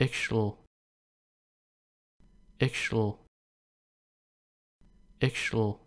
actual actual actual